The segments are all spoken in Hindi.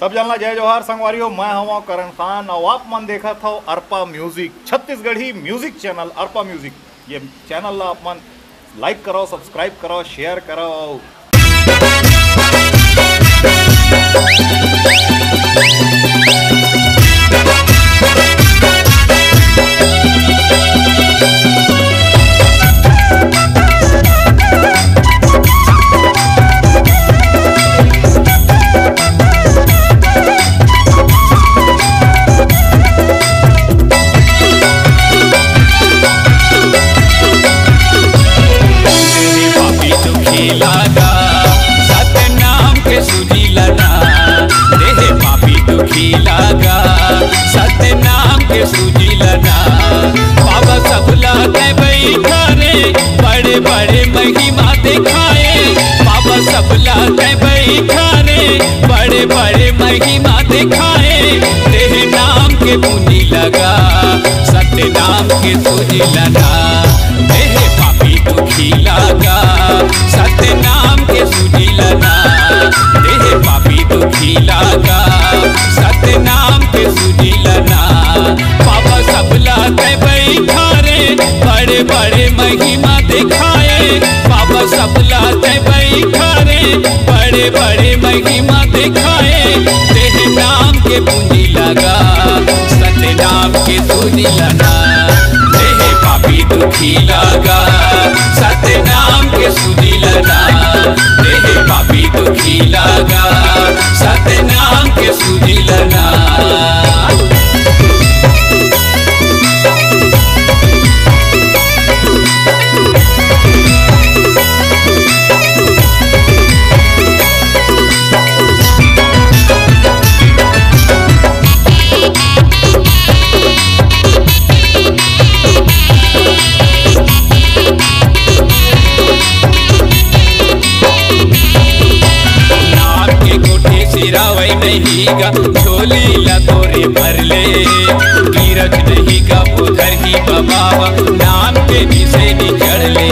सब जानना जय जोहार, संगवारियों, मैं हूँ करण खान। और आप मन देखा था Arpa music, Chhattisgarhi music channel, Arpa music. ये चैनल ला आप मन लाइक करो सब्सक्राइब करो शेयर करो खेलागा सतनाम के सुजीलना देह पापी तो खेलागा सतनाम के सुजीलना बाबा सबला के बैठा रे बड़े बड़े महिमा दिखाए। बाबा सबला के बैठा रे बड़े बड़े महिमा दिखाए। देह नाम के मुनि लगा सत्य नाम के सुजीलना देह लगा सत्य नाम के सुनी लगा पापा के बड़े बड़े के बड़े बड़े नाम के के। सुनी लगा देह पापी दुखी लगा। सत्य नाम के सुनी लगा देह पापी दुखी लगा। सत्य नाम के सुनी लतोरे भर ले। नीरज नहीं गा, उधर ही नाम के निसे निचड़ ले।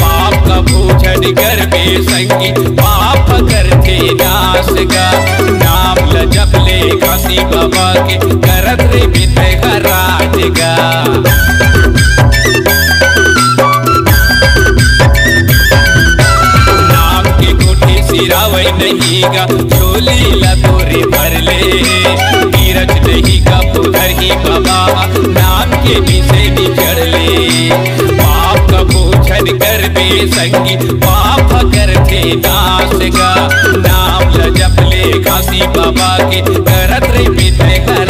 पाप का भूषण कर बे संगी, पाप करते नाश का नाम ल ले काशी बाबा के करत रे बिते राज गा। नहीं भर ले। नीरज नहीं का पुधर ही बाबा, नाम के विषय निचड़ ले। पाप का कर बे संगी पाप कर थे दास नाम जप ले काशी बाबा के करत रे बिते राज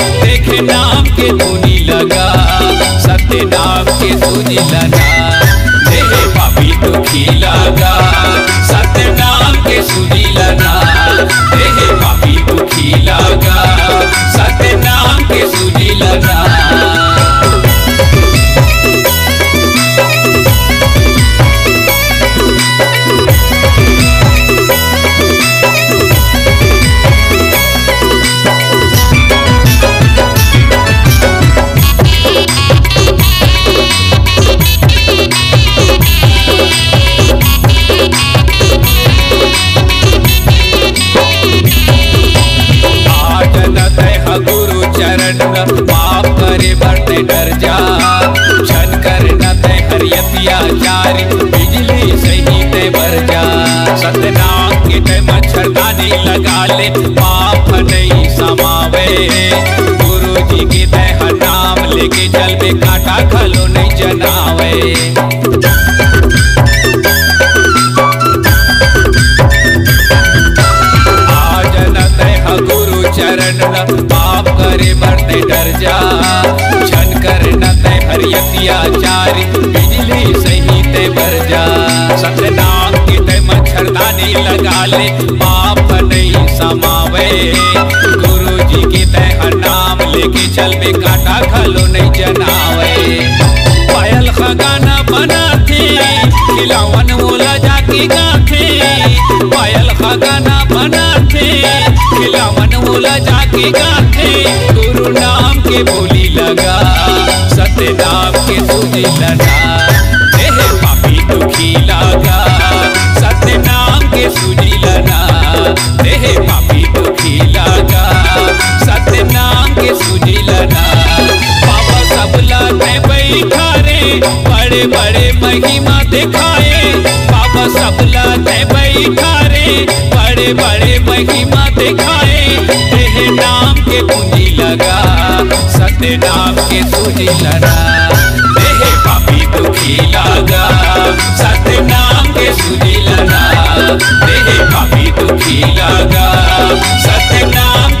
देखे नाम के धुनी लगा सत्य नाम के धुनी लगा। देखे पापी दुखी लगा चरण पाप करे बढ़ते डर जा। छन कर न तय हरियतियाचारी बिजली सही ते बर जा। सतनाम के ते मच्छरदानी लगा ले। पाप नहीं समावे। गुरु जी के तय नाम लेके जल में काटा खलो नहीं जनावे करे बढ़ते डर जा। छन कर न हरियतियाचारी बिजली सही ते बर जा। सतनाम की ते मच्छरदानी लगा ले, पाप नहीं समावे। गुरु जी के तय नाम लेके चल में काटा खलो नहीं जनावे। पायल खगाना बनाते खिलावन मोला जाके गाते। पायल खगाना बनाते खिलावन मोला जाके गाते। गुरु नाम के बोली लगा सत्य नाम के तुझे लगा। पापी दुखी लगा सत्य नाम के सुनी लना देह पापी दुखी लगा बड़े बड़े महिमा दिखाए, बाबा सब लाते बैठा रे बड़े बड़े महिमा दिखाए देह नाम के पूंजी लगा सत्य नाम के सूजी लगा। देह पापी दुखी लगा सत्य नाम के सूजी लगा। देह पापी दुखी लगा सत्य नाम